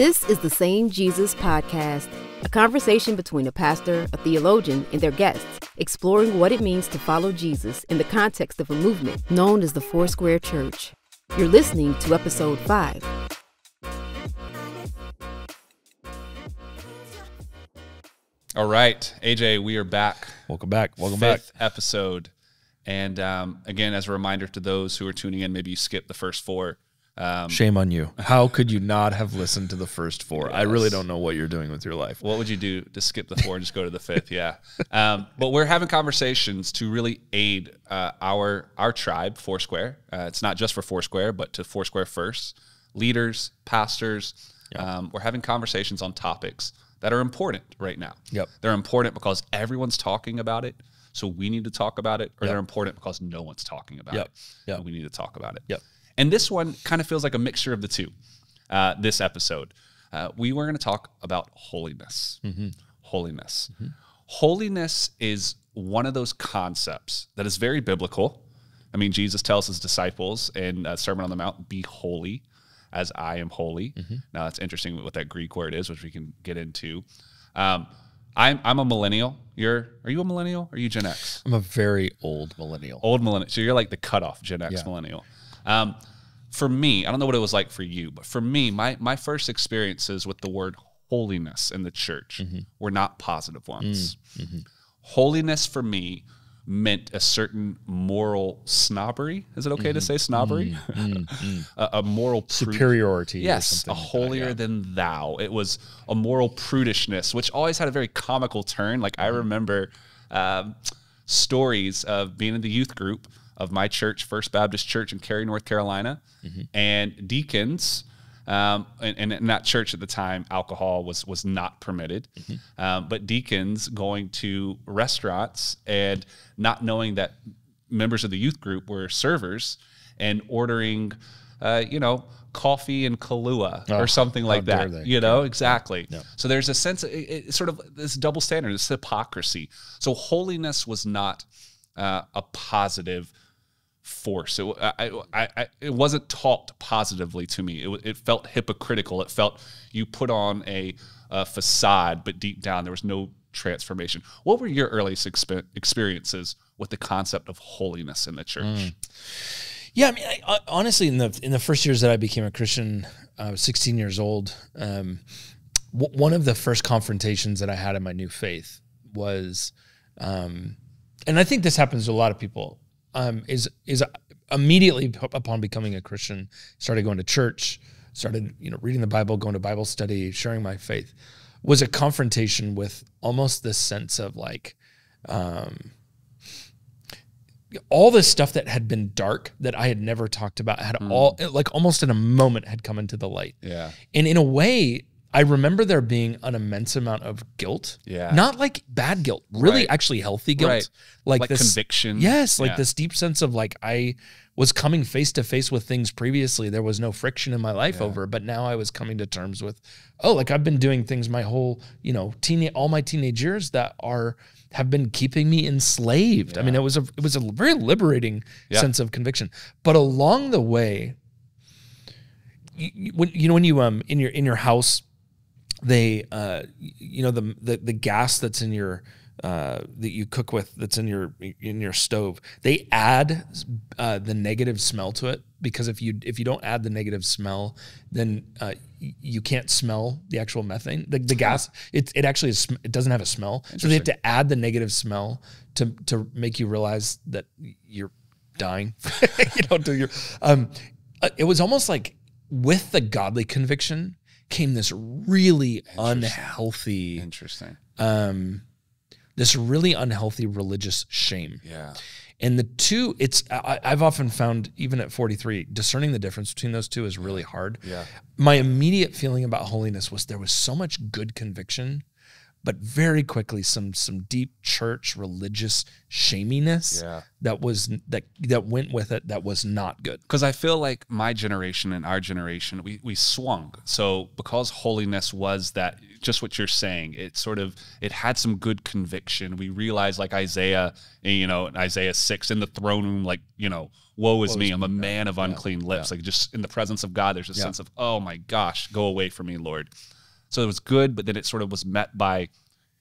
This is the Same Jesus Podcast, a conversation between a pastor, a theologian, and their guests, exploring what it means to follow Jesus in the context of a movement known as the Foursquare Church. You're listening to episode 5. All right, AJ, we are back. Welcome back. Welcome Fifth back. episode. And um, again, as a reminder to those who are tuning in, maybe you skipped the first four. Um, Shame on you. How could you not have listened to the first four? I really don't know what you're doing with your life. what would you do to skip the four and just go to the fifth? Yeah. Um, but we're having conversations to really aid uh, our our tribe, Foursquare. Uh, it's not just for Foursquare, but to Foursquare first, leaders, pastors. Um, we're having conversations on topics that are important right now. Yep. They're important because everyone's talking about it, so we need to talk about it, or they're important because no one's talking about Yep. it. Yep. we need to talk about it. Yep. And this one kind of feels like a mixture of the two. Uh, this episode, uh, we were going to talk about holiness. Holiness. Holiness is one of those concepts that is very biblical. I mean, Jesus tells his disciples in uh, Sermon on the Mount, "Be holy, as I am holy." Now, that's interesting what that Greek word is, which we can get into. Um, I'm I'm a millennial. You're are you a millennial? Or are you Gen X? I'm a very old millennial. old millennial. So you're like the cutoff Gen X Yeah. millennial. Um, for me, I don't know what it was like for you, but for me, my my first experiences with the word holiness in the church Mm-hmm. were not positive ones. Mm, Holiness for me meant a certain moral snobbery. Is it okay Mm-hmm. to say snobbery? a, a moral Superiority. or Yes, a something like that, holier yeah. than thou. It was a moral prudishness, which always had a very comical turn. Like I Mm-hmm. remember um, stories of being in the youth group of my church, First Baptist Church in Cary, North Carolina, Mm-hmm. and deacons. Um, and, and in that church at the time, alcohol was was not permitted. Mm-hmm. Um, but deacons going to restaurants and not knowing that members of the youth group were servers and ordering, uh, you know, coffee and Kahlua Oh, or something like that. they. You know, exactly. So there's a sense, of, it, it's sort of this double standard, this hypocrisy. So holiness was not uh, a positive force. It, I, I, I, it wasn't taught positively to me. It, it felt hypocritical. It felt you put on a, a facade, but deep down there was no transformation. What were your earliest expe- experiences with the concept of holiness in the church? Yeah, I mean, I, honestly, in the in the first years that I became a Christian, I was 16 years old. Um, one of the first confrontations that I had in my new faith was, um, and I think this happens to a lot of people, um, is is immediately upon becoming a Christian, started going to church, started you know reading the Bible, going to Bible study, sharing my faith, was a confrontation with almost this sense of like. Um, all this stuff that had been dark that I had never talked about had all like almost in a moment had come into the light. Yeah. And in a way, I remember there being an immense amount of guilt. Yeah. Not like bad guilt, really Right. actually healthy guilt. Right. Like, Like this conviction. Yes, like Yeah. this deep sense of like I was coming face to face with things previously there was no friction in my life over, but now I was coming to terms with oh, like I've been doing things my whole, you know, teen all my teenage years that are have been keeping me enslaved. I mean, it was a it was a very liberating Yeah. sense of conviction. But along the way, you- when you know when you um in your in your house they uh you know the the, the gas that's in your uh, that you cook with that's in your in your stove they add uh, the negative smell to it. Because if you if you don't add the negative smell then uh, you can't smell the actual methane. The, the gas it, it actually is, it doesn't have a smell. So they have to add the negative smell to to make you realize that you're dying. You know to your um uh, it was almost like with the godly conviction came this really unhealthy Interesting. um this really unhealthy religious shame Yeah. and the two it's I, i've often found even at 43 discerning the difference between those two is really hard Yeah. my immediate feeling about holiness was there was so much good conviction but very quickly some some deep church religious shaminess Yeah. that was that that went with it that was not good. because I feel like my generation and our generation, we we swung. So because holiness was that, just what you're saying, it sort of it had some good conviction. We realized, like Isaiah, you know, Isaiah six in the throne room, like you know, woe is me, I'm a man of unclean lips. Like just in the presence of God, there's a Yeah. sense of, oh my gosh, go away from me, Lord. So it was good, but then it sort of was met by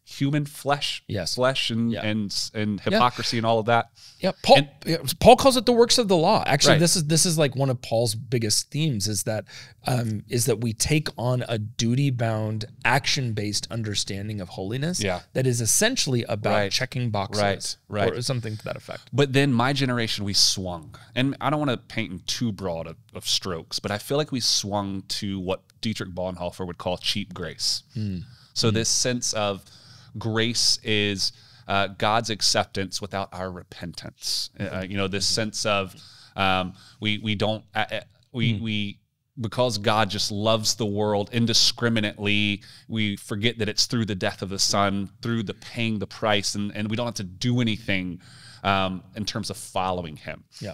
human flesh, Yes. flesh and Yeah. and and hypocrisy and all of that. Yeah, Paul. And- yeah, Paul calls it the works of the law. Actually, Right. this is this is like one of Paul's biggest themes is that um, is that we take on a duty bound, action based understanding of holiness. Yeah. that is essentially about Right. checking boxes, Right. Right. or something to that effect. But then my generation, we swung. And I don't want to paint in too broad of, of strokes, but I feel like we swung to what Dietrich Bonhoeffer would call cheap grace. So this sense of grace is uh, God's acceptance without our repentance. Uh, you know, this sense of um, we we don't uh, uh, we we because God just loves the world indiscriminately, we forget that it's through the death of the Son, through the paying the price, and, and we don't have to do anything um, in terms of following Him. Yeah.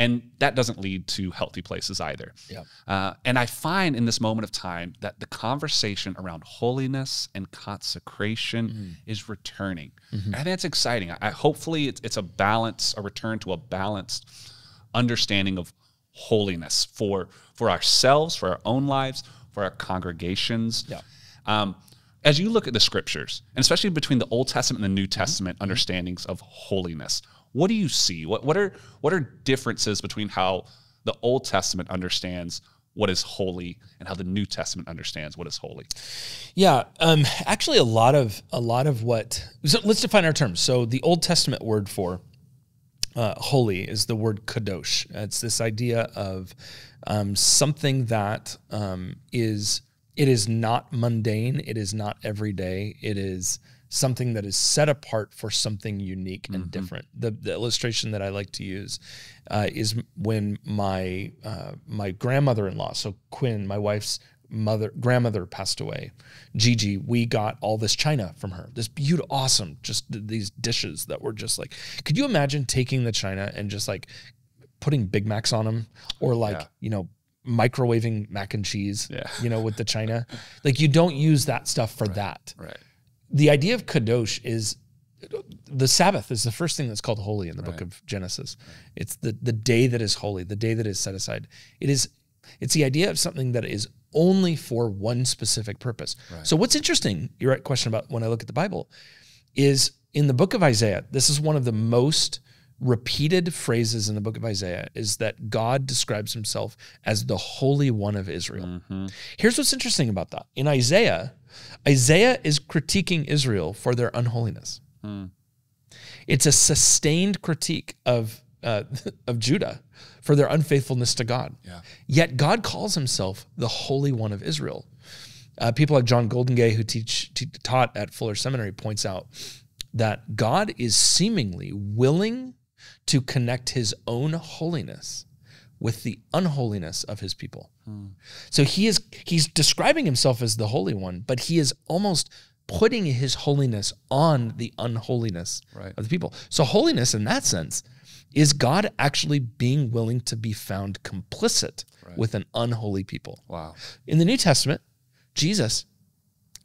And that doesn't lead to healthy places either. Yeah. Uh, and I find in this moment of time that the conversation around holiness and consecration is returning. And I think that's exciting. I, I hopefully it's, it's a balance, a return to a balanced understanding of holiness for for ourselves, for our own lives, for our congregations. Yeah. Um, as you look at the scriptures, and especially between the Old Testament and the New Testament understandings of holiness, what do you see? What what are what are differences between how the Old Testament understands what is holy and how the New Testament understands what is holy? Yeah, um, actually, a lot of a lot of what. So let's define our terms. So the Old Testament word for uh, holy is the word kadosh. It's this idea of um, something that um, is it is not mundane. It is not everyday. It is something that is set apart for something unique and different. The, the illustration that I like to use uh, is when my uh, my grandmother-in-law, so Quinn, my wife's mother grandmother passed away gigi we got all this china from her this beautiful awesome just th- these dishes that were just like could you imagine taking the china and just like putting big macs on them or like Yeah. you know microwaving mac and cheese Yeah. you know with the china like you don't use that stuff for that Right. The idea of kadosh is the Sabbath is the first thing that's called holy in the book of Genesis. It's the the day that is holy, the day that is set aside. It is it's the idea of something that is only for one specific purpose. So what's interesting, your question about when I look at the Bible, is in the book of Isaiah, this is one of the most repeated phrases in the book of Isaiah is that God describes himself as the holy one of Israel. Mm-hmm. Here's what's interesting about that. In Isaiah, Isaiah is critiquing Israel for their unholiness. It's a sustained critique of uh, of Judah for their unfaithfulness to God. Yeah. Yet God calls himself the Holy One of Israel. Uh, people like John Goldingay, who teach te- taught at Fuller Seminary, points out that God is seemingly willing to connect His own holiness with the unholiness of His people. Hmm. So he is he's describing himself as the Holy One, but he is almost putting his holiness on the unholiness Right. of the people. So holiness in that sense is God actually being willing to be found complicit with an unholy people. Wow. In the New Testament, Jesus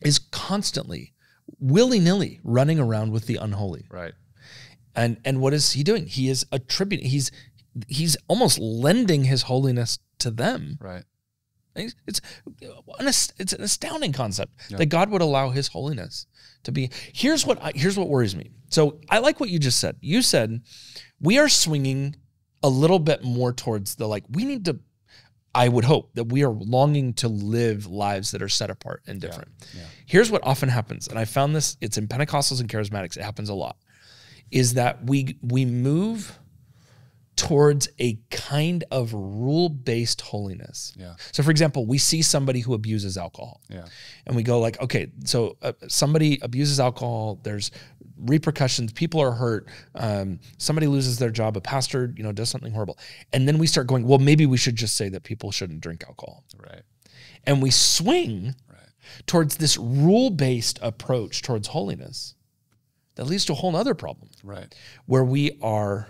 is constantly willy-nilly running around with the unholy. Right. And and what is he doing? He is attributing he's he's almost lending his holiness to them. Right. It's it's an, it's an astounding concept that God would allow His holiness to be. Here's what I, here's what worries me. So I like what you just said. You said we are swinging a little bit more towards the like we need to. I would hope that we are longing to live lives that are set apart and different. Here's what often happens, and I found this. It's in Pentecostals and Charismatics. It happens a lot. Is that we we move towards a kind of rule-based holiness. Yeah. So for example, we see somebody who abuses alcohol Yeah. and we go like, okay, so uh, somebody abuses alcohol, there's repercussions, people are hurt, um, somebody loses their job, a pastor, you know, does something horrible. And then we start going, well, maybe we should just say that people shouldn't drink alcohol. Right. And we swing Right. towards this rule based approach towards holiness that leads to a whole other problem Right. where we are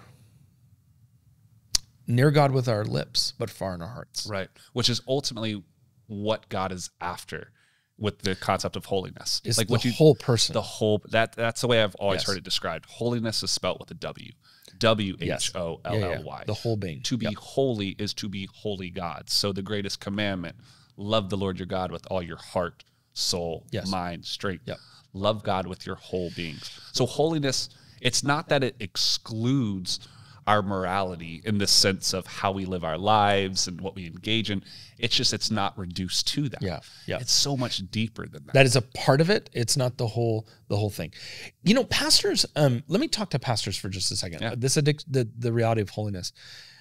near God with our lips, but far in our hearts. Right. Which is ultimately what God is after with the concept of holiness. It's like the what you whole person. the whole that that's the way I've always Yes. heard it described. Holiness is spelt with a W. W H O L. L Y. The whole being. To be Yep. holy is to be holy God. So the greatest commandment, love the Lord your God with all your heart, soul, Yes. mind, strength. Yep. Love God with your whole being. So holiness, it's not that it excludes our morality in the sense of how we live our lives and what we engage in. It's just it's not reduced to that. Yeah, yeah. It's so much deeper than that. that is a part of it. It's not the whole the whole thing. You know, pastors. Um, let me talk to pastors for just a second. Yeah. This addict the the reality of holiness.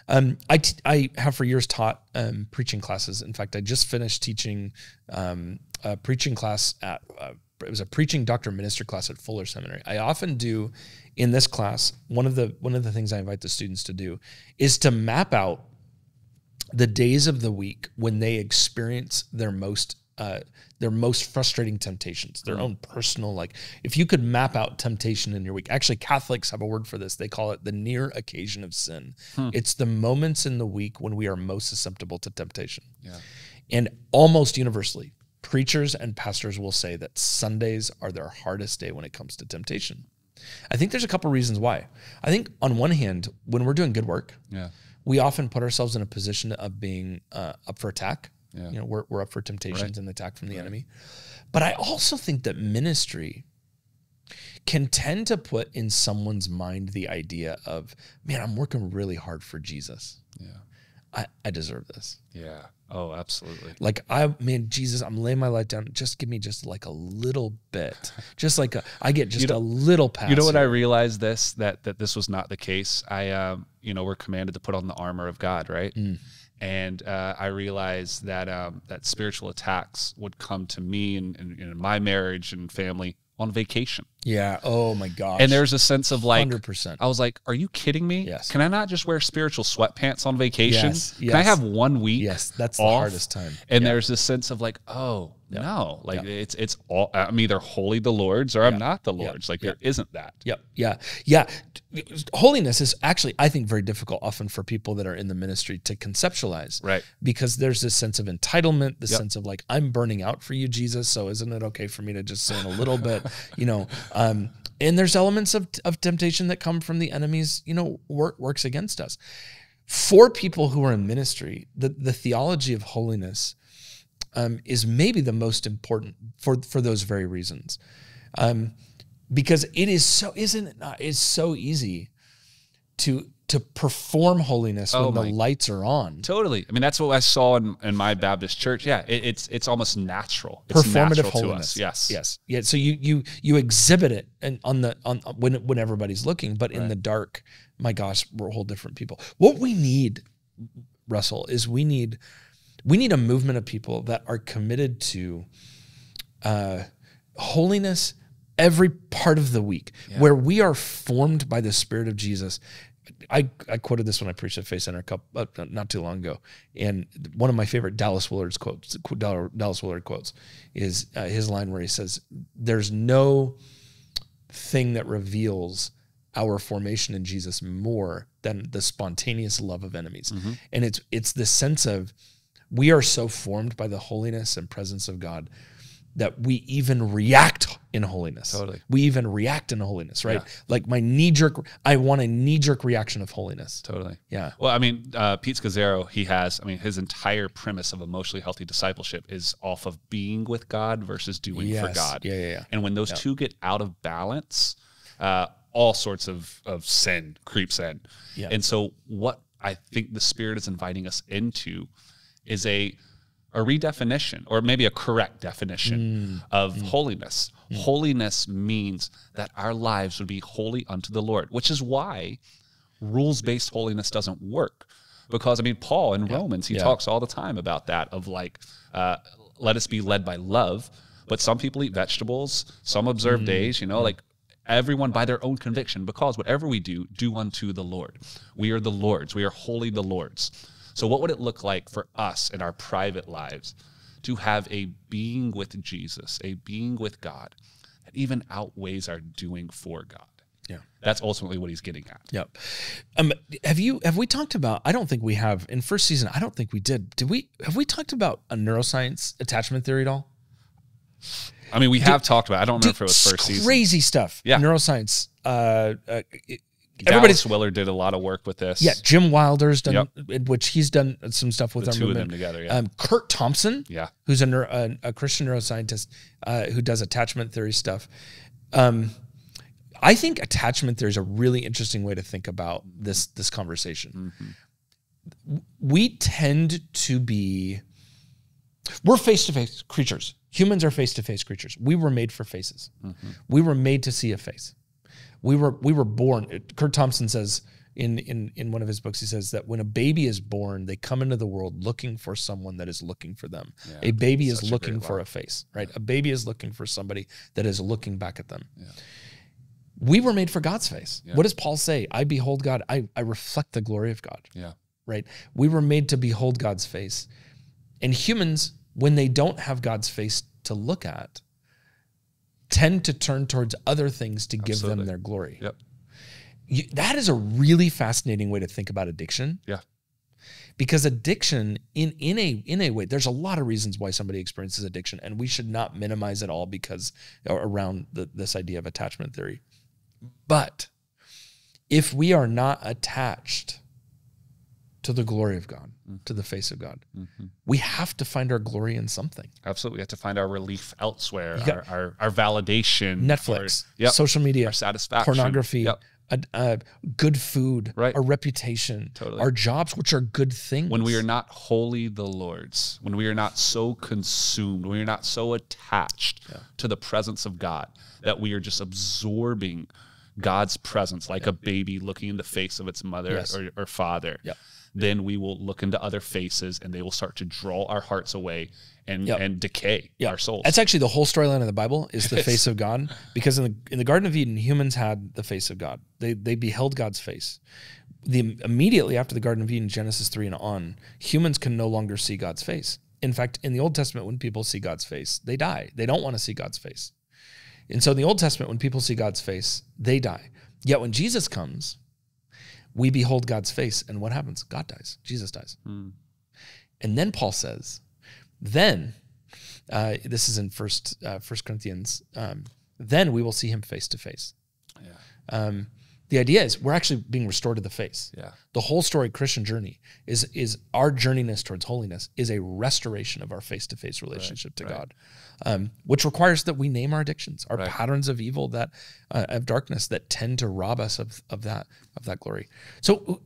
Um, I t- I have for years taught um, preaching classes. In fact, I just finished teaching um, a preaching class at. Uh, it was a preaching doctor minister class at Fuller Seminary. I often do in this class one of the one of the things I invite the students to do is to map out the days of the week when they experience their most uh, their most frustrating temptations, their own personal like. If you could map out temptation in your week, actually Catholics have a word for this. They call it the near occasion of sin. It's the moments in the week when we are most susceptible to temptation. Yeah. And almost universally, preachers and pastors will say that Sundays are their hardest day when it comes to temptation. I think there's a couple reasons why. I think on one hand, when we're doing good work, Yeah. we often put ourselves in a position of being uh, up for attack. Yeah. You know, we're, we're up for temptations Right. and attack from the enemy. But I also think that ministry can tend to put in someone's mind the idea of, man, I'm working really hard for Jesus. Yeah. I, I deserve this. Yeah. Oh, absolutely. Like I man, Jesus, I'm laying my life down. Just give me just like a little bit. Just like a I get just know- a little pass. You know what I realized this that that this was not the case. I um you know we're commanded to put on the armor of God, right? Mm. And uh, I realized that um, that spiritual attacks would come to me and, and, and my marriage and family on vacation. Yeah. Oh my gosh. And there's a sense of like, 100%. I was like, "Are you kidding me? Yes. Can I not just wear spiritual sweatpants on vacation? Yes, Can I have one week? Yes, that's the hardest time. And Yeah. there's this sense of like, oh no, like Yeah. it's it's all I'm either wholly the Lord's or I'm not the. Lord's. Like there isn't that. Yep. Yeah. Yeah. Holiness is actually, I think, very difficult often for people that are in the ministry to conceptualize. Right. Because there's this sense of entitlement, the Yep. sense of like, I'm burning out for you, Jesus. So isn't it okay for me to just sin a little bit? You know, um, and there's elements of, of temptation that come from the enemy's, you know, work works against us. For people who are in ministry, the, the theology of holiness um, is maybe the most important for for those very reasons, um, because it is so isn't it not? It's so easy to to perform holiness Oh when the lights are on. Totally. I mean, that's what I saw in, in my Baptist church. Yeah, it, it's it's almost natural. It's Performative natural holiness. to us. Yes. yes, yeah. So you you you exhibit it and on the on when when everybody's looking, but in Right. the dark, my gosh, we're a whole different people. What we need, Russell, is we need we need a movement of people that are committed to uh, holiness every part of the week, where we are formed by the Spirit of Jesus. I, I quoted this when I preached at Faith Center a couple, uh, not too long ago, and one of my favorite Dallas Willard's quotes, Dallas Willard quotes, is uh, his line where he says, "There's no thing that reveals our formation in Jesus more than the spontaneous love of enemies. And it's it's the sense of we are so formed by the holiness and presence of God that we even react in holiness. Totally. We even react in holiness, right? Yeah. Like my knee jerk I want a knee jerk reaction of holiness. Totally. Yeah. Well, I mean, uh, Pete Scazzero, he has, I mean, his entire premise of emotionally healthy discipleship is off of being with God versus doing for God. Yeah, yeah, yeah. And when those two get out of balance, uh, all sorts of, of sin creeps in. Yeah. And so, what I think the Spirit is inviting us into is a a redefinition or maybe a correct definition of holiness. Holiness means that our lives would be holy unto the Lord, which is why rules based holiness doesn't work. Because I mean, Paul in Romans, he Yeah. talks all the time about that of like, uh, let us be led by love. But some people eat vegetables, some observe Mm. days, you know, like everyone by their own conviction, because whatever we do, do unto the Lord. We are the Lord's, we are holy the Lord's. So, what would it look like for us in our private lives to have a being with Jesus, a being with God that even outweighs our doing for God. Yeah. That's ultimately what he's getting at. Yep. Um, have you have we talked about? I don't think we have in first season. I don't think we did. Did we? Have we talked about a neuroscience attachment theory at all? I mean, we have talked about. It. I don't remember Dude, if it was first season. Crazy stuff. Yeah. Neuroscience. Uh, uh, it- Everybody's Willer did a lot of work with this. yeah. Jim Wilder's done, which he's done some stuff with the our two of them together. Yeah, Um, Kurt Thompson, yeah, who's a, neuro, a, a Christian neuroscientist uh, who does attachment theory stuff. Um, I think attachment theory is a really interesting way to think about this this conversation. We tend to be we're face to face creatures. Humans are face to face creatures. We were made for faces. We were made to see a face. We were we were born. Kurt Thompson says in in in one of his books he says that when a baby is born, they come into the world looking for someone that is looking for them. Yeah, a baby is looking great for a face, right? A baby is looking for somebody that is looking back at them. We were made for God's face. Yeah. What does Paul say? I behold God. I, I reflect the glory of God yeah, right? We were made to behold God's face. And humans, when they don't have God's face to look at, tend to turn towards other things to give them their glory. yep, You- that is a really fascinating way to think about addiction. Yeah. Because addiction in in a in a way there's a lot of reasons why somebody experiences addiction and we should not minimize it all because or around the, this idea of attachment theory. But if we are not attached to the glory of God, to the face of God, Mhm. we have to find our glory in something. absolutely. We have to find our relief elsewhere, our, our our validation, Netflix, our, yep, social media, our satisfaction, pornography, Yep. a, a good food, Right. our reputation, Totally. our jobs, which are good things. When we are not wholly the Lord's, when we are not so consumed, when we are not so attached to the presence of God that we are just absorbing God's presence like a baby looking in the face of its mother Yes. or, or father, Yep. then we will look into other faces and they will start to draw our hearts away and, Yep. and decay Yeah. our souls. That's actually the whole storyline of the Bible is the face of God. Because in the in the Garden of Eden, humans had the face of God. They they beheld God's face. The immediately after the Garden of Eden, Genesis three and on, humans can no longer see God's face. In fact, in the Old Testament, when people see God's face, they die. They don't want to see God's face. And so in the Old Testament, when people see God's face, they die. Yet when Jesus comes, we behold God's face, and what happens? God dies. Jesus dies. Hmm. And then Paul says, then uh, this is in First uh, First Corinthians. Um, then we will see him face to face. yeah. Um, the idea is we're actually being restored to the face. Yeah. The whole story Christian journey is is our journeyness towards holiness is a restoration of our face to face relationship to right. God, um, which requires that we name our addictions, our Right. patterns of evil that uh, of darkness that tend to rob us of of that of that glory. So.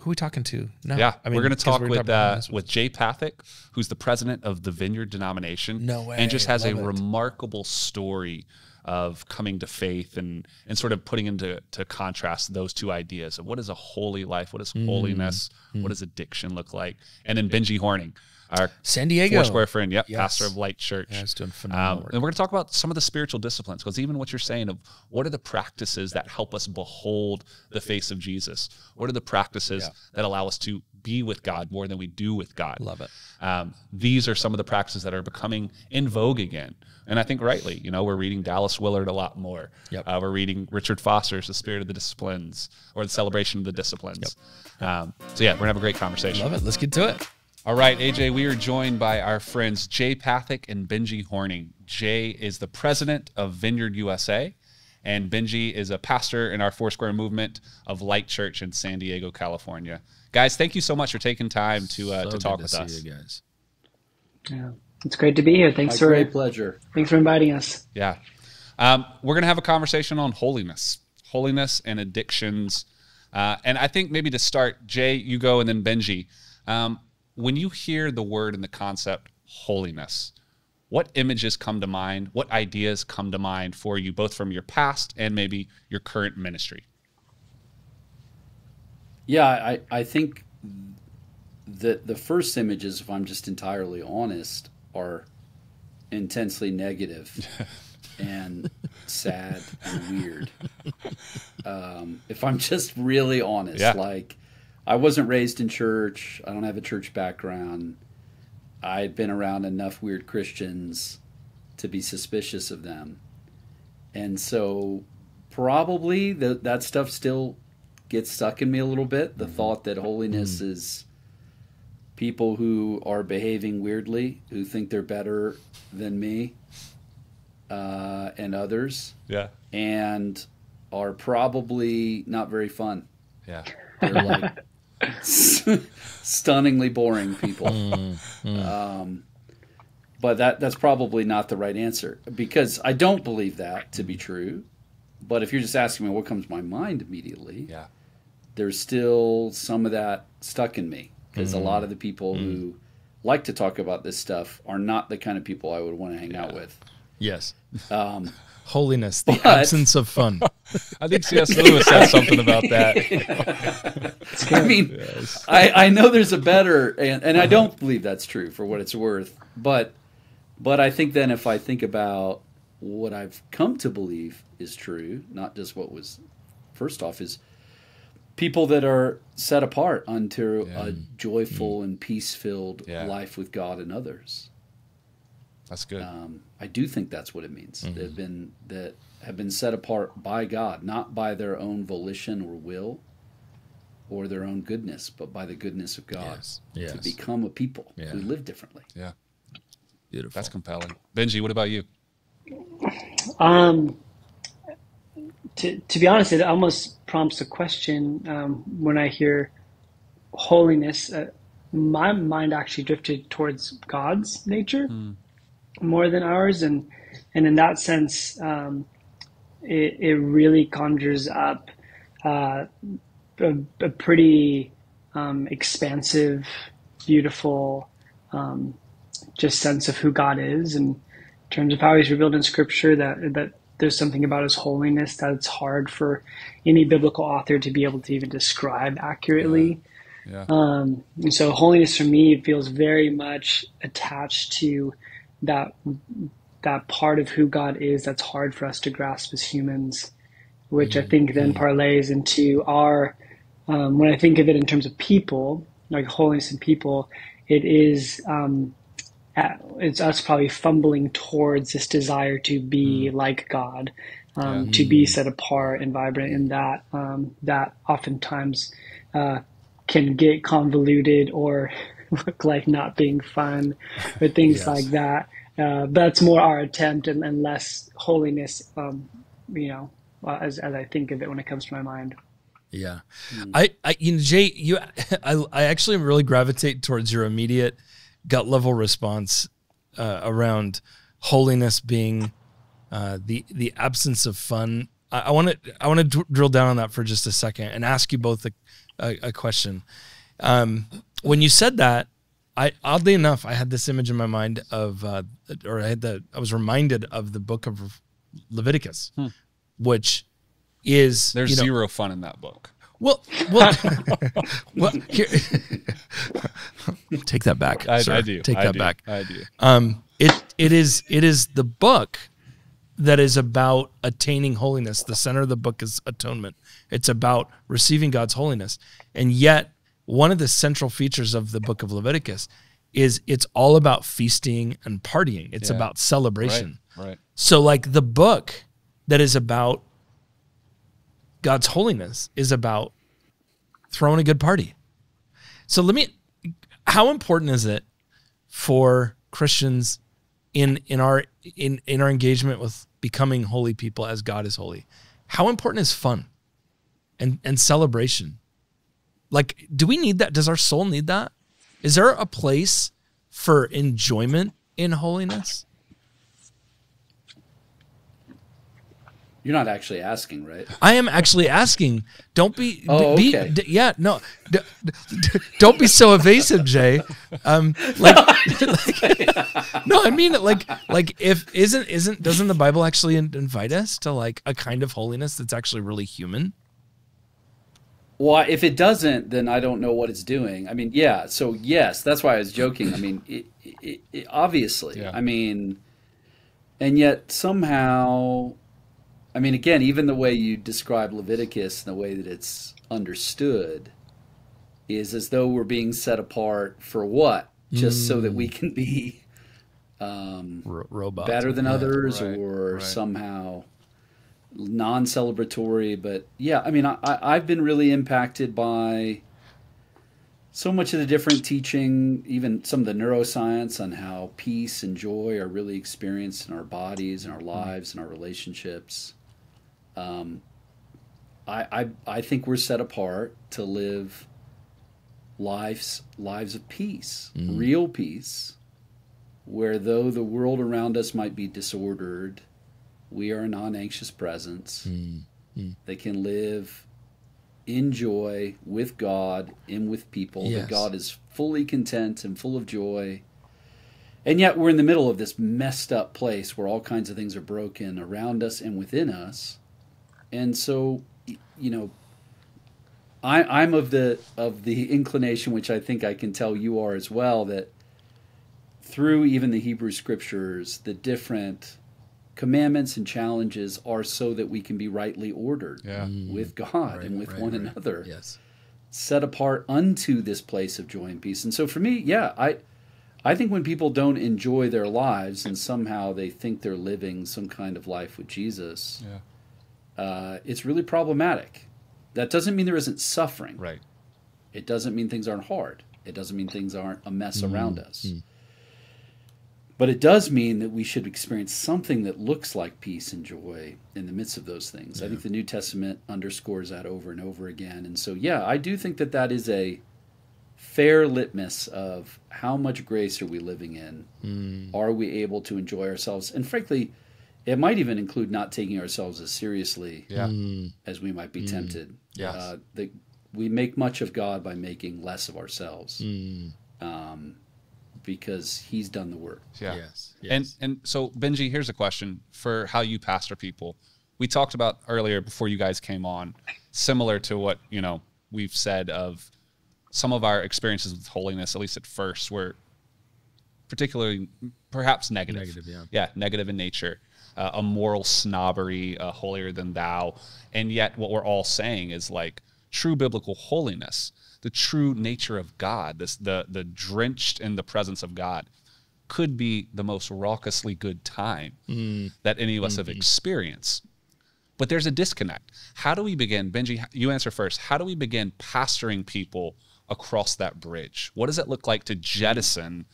Who are we talking to now? Yeah, I mean, we're going to talk with uh, with Jay Pathak, who's the president of the Vineyard denomination. No way, and just has a it. remarkable story of coming to faith and and sort of putting into to contrast those two ideas of what is a holy life, what is Mm. holiness, what does addiction look like, and then Benji Horning, our San Diego. Foursquare friend, yep, Yes. pastor of Light Church. Yeah, he's doing phenomenal Um, and we're going to talk about some of the spiritual disciplines because even what you're saying of what are the practices that help us behold the face of Jesus? What are the practices Yeah. that allow us to be with God more than we do with God? Love it. Um, these are some of the practices that are becoming in vogue again. And I think rightly, you know, we're reading Dallas Willard a lot more. Yep. Uh, we're reading Richard Foster's The Spirit of the Disciplines or The Celebration of the Disciplines. Um, so, yeah, we're going to have a great conversation. Love it. Let's get to it. All right, AJ, we are joined by our friends Jay Pathak and Benji Horning. Jay is the president of Vineyard USA, and Benji is a pastor in our Foursquare movement of Light Church in San Diego, California. Guys, thank you so much for taking time to uh, So to good talk to with see us. you guys. Yeah, it's great to be here. My Thanks for great pleasure. thanks for inviting us. Yeah. Um, we're going to have a conversation on holiness, holiness and addictions. Uh, and I think maybe to start, Jay, you go and then Benji. Um, when you hear the word and the concept holiness, what images come to mind? What ideas come to mind for you, both from your past and maybe your current ministry? Yeah, I, I think the the first images, if I'm just entirely honest, are intensely negative and sad and weird. Um, if I'm just really honest, Yeah. like I wasn't raised in church. I don't have a church background. I've been around enough weird Christians to be suspicious of them. And so probably the, that stuff still gets stuck in me a little bit. The mm-hmm. thought that holiness mm-hmm. is people who are behaving weirdly, who think they're better than me uh, and others, Yeah. and are probably not very fun. Yeah. They're like stunningly boring people. Mm, mm. Um, but that that's probably not the right answer because I don't believe that to be mm. true. But if you're just asking me what comes to my mind immediately, Yeah. There's still some of that stuck in me because a lot of the people who like to talk about this stuff are not the kind of people I would want to hang out with. Yes. Um, Holiness, the But- absence of fun. I think C.S. Lewis said something about that. I mean, I, I know there's a better, and, and I don't believe that's true for what it's worth, but but I think then if I think about what I've come to believe is true, not just what was first off, is people that are set apart unto a joyful and peace filled Yeah. life with God and others. That's good. Um, I do think that's what it means. They've been that have been set apart by God, not by their own volition or will, or their own goodness, but by the goodness of God Yes, to become a people Yeah. who live differently. yeah. Beautiful. That's compelling. Benji, what about you? Um, to to be honest, it almost prompts a question um, when I hear holiness. Uh, my mind actually drifted towards God's nature more than ours, and and in that sense, um, it it really conjures up uh, a, a pretty um, expansive, beautiful, um, just sense of who God is and in terms of how he's revealed in scripture that that there's something about his holiness that it's hard for any biblical author to be able to even describe accurately. Yeah. Um, and so holiness for me feels very much attached to that that part of who God is that's hard for us to grasp as humans, which I think then parlays into our um, when I think of it in terms of people, like holiness in people, it is um, it's us probably fumbling towards this desire to be like God, um, to be set apart and vibrant in that um, that oftentimes uh, can get convoluted or look like not being fun or things Yes. like that. Uh, that's more our attempt and, and less holiness, um, you know, uh, as, as I think of it when it comes to my mind. Yeah, I, I, you know, Jay, you, I, I actually really gravitate towards your immediate gut level response uh, around holiness being uh, the the absence of fun. I want to I want to dr- drill down on that for just a second and ask you both a, a, a question. Um, when you said that, I oddly enough, I had this image in my mind of, uh, or I had the, I was reminded of the book of Leviticus, which is There's you know, zero fun in that book. Well, well, well here, take that back. I, sir. I do. Take I that do. back. I do. Um, it it is it is the book that is about attaining holiness. The center of the book is atonement. It's about receiving God's holiness, and yet one of the central features of the book of Leviticus is it's all about feasting and partying. It's Yeah. about Right. celebration. Right. So, like the book that is about God's holiness is about throwing a good party. So, let me, how important is it for Christians in in our in in our engagement with becoming holy people as God is holy? How important is fun and and celebration? Like, do we need that? Does our soul need that? Is there a place for enjoyment in holiness? You're not actually asking, right? I am actually asking. Don't be. Oh, be, okay. d- yeah, no. D- d- don't be so evasive, Jay. Um, like, like- no, I mean. Like, like if isn't isn't doesn't the Bible actually in- invite us to like a kind of holiness that's actually really human? Well, if it doesn't, then I don't know what it's doing. I mean, yeah. So yes, that's why I was joking. I mean, it, it, it, obviously. Yeah. I mean, and yet somehow, I mean, again, even the way you describe Leviticus and the way that it's understood is as though we're being set apart for what? just so that we mm. can be um, Ro- robots. better than others right, or right. somehow non-celebratory but yeah i mean I, I- i've been really impacted by so much of the different teaching even some of the neuroscience on how peace and joy are really experienced in our bodies and our mm-hmm. lives and our relationships um, I, I i think we're set apart to live lives lives of peace real peace where though the world around us might be disordered, we are a non anxious presence. They can live in joy with God and with people. Yes. That God is fully content and full of joy. And yet we're in the middle of this messed up place where all kinds of things are broken around us and within us. And so, you know, I, I'm of the of the inclination, which I think I can tell you are as well, that through even the Hebrew scriptures, the different commandments and challenges are so that we can be rightly ordered Yeah. Mm. with God and with right, one right. another, Yes. set apart unto this place of joy and peace. And so for me, yeah, I I think when people don't enjoy their lives and somehow they think they're living some kind of life with Jesus, Yeah. Uh, it's really problematic. That doesn't mean there isn't suffering. Right. It doesn't mean things aren't hard. It doesn't mean things aren't a mess mm-hmm. around us. Mm-hmm. But it does mean that we should experience something that looks like peace and joy in the midst of those things. I think the New Testament underscores that over and over again. And so, yeah, I do think that that is a fair litmus of how much grace are we living in? Mm. Are we able to enjoy ourselves? And frankly, it might even include not taking ourselves as seriously Yeah. as we might be tempted. Yes. Uh, that we make much of God by making less of ourselves, um, because He's done the work. Yeah. Yes, And and so Benji, here's a question for how you pastor people. We talked about earlier before you guys came on, similar to what you know we've said of some of our experiences with holiness, at least at first, were particularly perhaps negative. Negative, yeah. Yeah, negative in nature. Uh, a moral snobbery, uh, holier than thou. And yet, what we're all saying is like true biblical holiness, the true nature of God, this the the drenched in the presence of God, could be the most raucously good time that any of us have experienced. But there's a disconnect. How do we begin, Benji? You answer first. How do we begin pastoring people across that bridge? What does it look like to jettison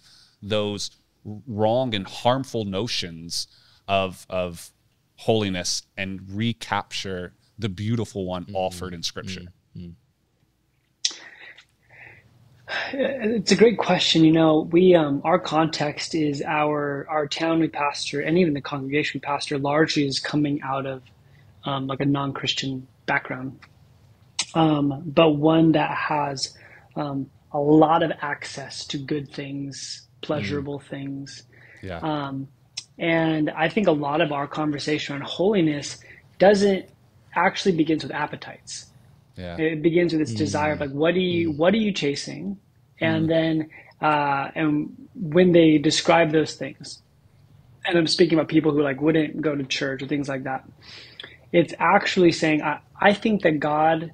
those wrong and harmful notions of of holiness and recapture the beautiful one offered in Scripture? It's a great question. You know, we um, our context is our our town we pastor, and even the congregation we pastor, largely is coming out of um, like a non Christian background, um, but one that has um, a lot of access to good things, pleasurable things, Yeah. And I think a lot of our conversation on holiness doesn't actually begins with appetites. Yeah. it begins with this desire of like what are you what are you chasing? And then uh, and when they describe those things and i'm speaking about people who like wouldn't go to church or things like that it's actually saying i, I think that god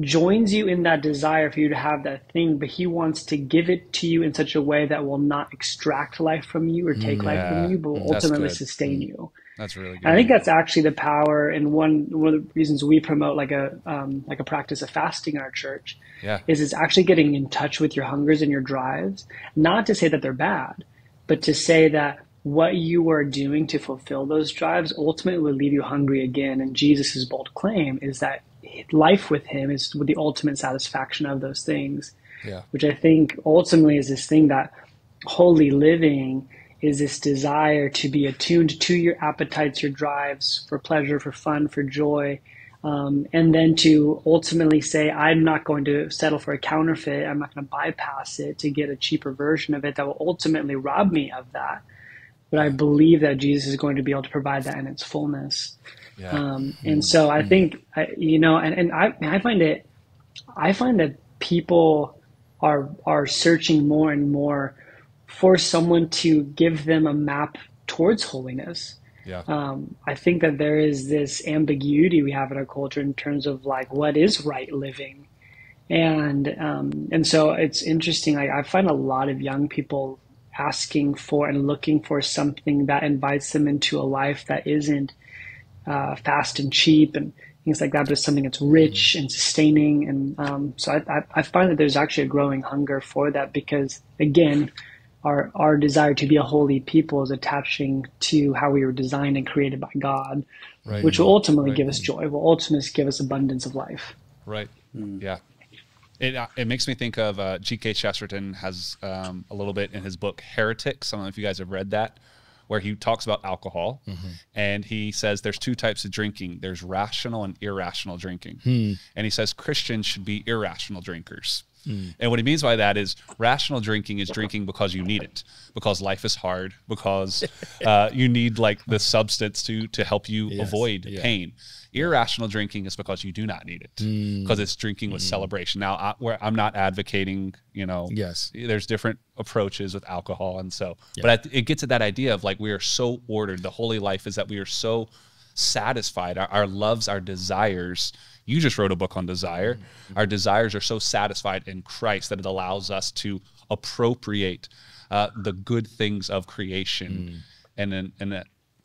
joins you in that desire for you to have that thing but he wants to give it to you in such a way that will not extract life from you or take life from you but will ultimately good. sustain you That's really good. and I think that's actually the power, and one one of the reasons we promote like a um, like a practice of fasting in our church yeah. is it's actually getting in touch with your hungers and your drives. Not to say that they're bad, but to say that what you are doing to fulfill those drives ultimately will leave you hungry again. And Jesus' bold claim is that life with Him is with the ultimate satisfaction of those things Yeah. which I think ultimately is this thing that holy living is this desire to be attuned to your appetites, your drives for pleasure, for fun, for joy, um, and then to ultimately say, I'm not going to settle for a counterfeit. I'm not going to bypass it to get a cheaper version of it that will ultimately rob me of that. But I believe that Jesus is going to be able to provide that in its fullness. Yeah. Um, and so I think, I, you know, and, and I, I find it, I find that people are, are searching more and more for someone to give them a map towards holiness. yeah. Um, I think that there is this ambiguity we have in our culture in terms of like what is right living, and um, and so it's interesting. I, I find a lot of young people asking for and looking for something that invites them into a life that isn't uh, fast and cheap and things like that, but it's something that's rich and sustaining. And um, so I, I, I find that there's actually a growing hunger for that because, again, our our desire to be a holy people is attaching to how we were designed and created by God, Right. which will ultimately Right. give us joy, will ultimately give us abundance of life. Right. Yeah. It, uh, it makes me think of uh, G.K. Chesterton has um, a little bit in his book Heretics. I don't know if you guys have read that, where he talks about alcohol, mm-hmm. and he says there's two types of drinking. There's rational and irrational drinking, hmm. and he says Christians should be irrational drinkers. Hmm. And what he means by that is rational drinking is drinking because you need it, because life is hard, because uh, you need like the substance to to help you Yes, avoid yeah. pain. Irrational drinking is because you do not need it, mm. because it's drinking with mm. celebration. Now, I, where I'm not advocating, you know, Yes. there's different approaches with alcohol, and so, but at, it gets at that idea of like we are so ordered. The holy life is that we are so satisfied. Our, our loves, our desires. You just wrote a book on desire. Mm-hmm. Our desires are so satisfied in Christ that it allows us to appropriate uh, the good things of creation and in, in a,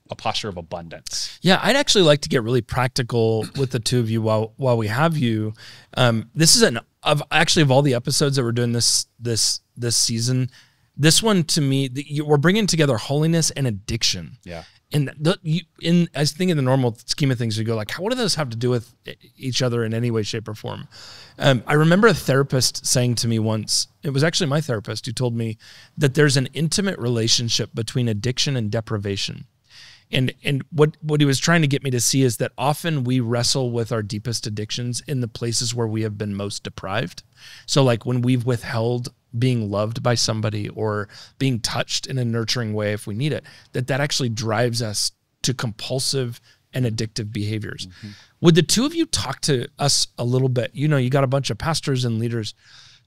a posture of abundance. Yeah, I'd actually like to get really practical with the two of you while while we have you. Um, this is an of actually of all the episodes that we're doing this this this season. This one to me, the, you, we're bringing together holiness and addiction. Yeah. And the, you, in I think in the normal scheme of things, you go like, what do those have to do with each other in any way, shape, or form? Um, I remember a therapist saying to me once, it was actually my therapist who told me that there's an intimate relationship between addiction and deprivation and and what what he was trying to get me to see is that often we wrestle with our deepest addictions in the places where we have been most deprived. So like when we've withheld being loved by somebody or being touched in a nurturing way if we need it that that actually drives us to compulsive and addictive behaviors. Mm-hmm. Would the two of you talk to us a little bit? You know you got a bunch of pastors and leaders.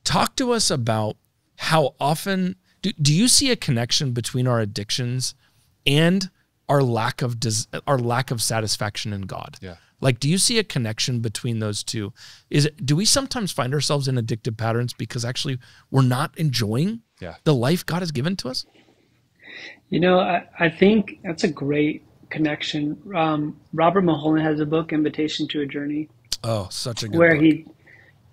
Talk to us about how often do, do you see a connection between our addictions and our lack of des- our lack of satisfaction in God. Yeah. Like, do you see a connection between those two? Is it, do we sometimes find ourselves in addictive patterns because actually we're not enjoying Yeah. the life God has given to us? You know, I, I think that's a great connection. Um, Robert Mulholland has a book, Invitation to a Journey, Oh, such a good where book. he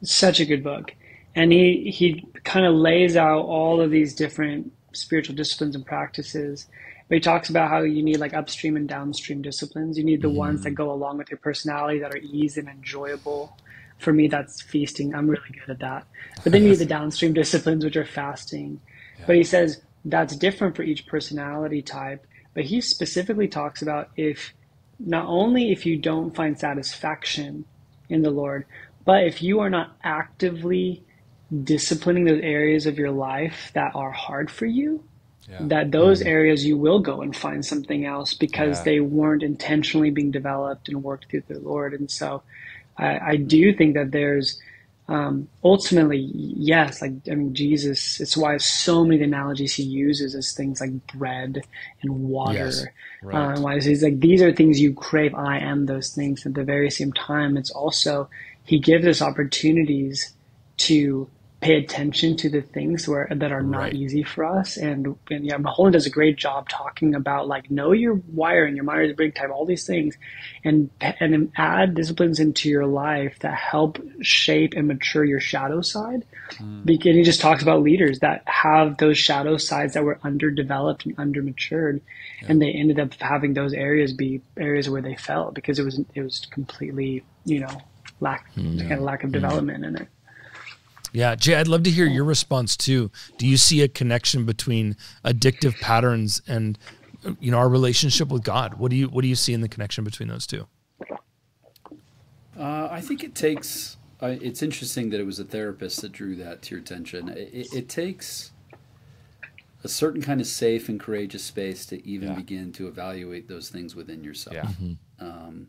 such a good book and he he kind of lays out all of these different spiritual disciplines and practices but he talks about how you need like upstream and downstream disciplines. You need the ones that mm-hmm. go along with your personality that are easy and enjoyable. For me that's feasting. I'm really good at that. But then you need the downstream disciplines which are fasting. But he says that's different for each personality type. But he specifically talks about if not only if you don't find satisfaction in the Lord, but if you are not actively disciplining those areas of your life that are hard for you, that those areas you will go and find something else because Yeah. they weren't intentionally being developed and worked through the Lord. And so I, I do think that there's um, ultimately, yes, like, I mean, Jesus, it's why so many of the analogies he uses is things like bread and water. Yes, right. Uh, and why he's like, these are things you crave. I am those things. At the very same time, it's also, he gives us opportunities to pay attention to the things where that are not Right. easy for us. And, and yeah, Mulholland does a great job talking about like know your wiring, your Myers Briggs type, all these things, and and add disciplines into your life that help shape and mature your shadow side. Hmm. Because he just talks about leaders that have those shadow sides that were underdeveloped and undermatured, and they ended up having those areas be areas where they fell because it was it was completely you know lack hmm. kind of lack of hmm. development in it. Yeah, Jay, I'd love to hear your response too. Do you see a connection between addictive patterns and you know our relationship with God? What do you what do you see in the connection between those two? Uh, I think it takes. I it's interesting that it was a therapist that drew that to your attention. It, it, it takes a certain kind of safe and courageous space to even Yeah. begin to evaluate those things within yourself. Yeah. Um,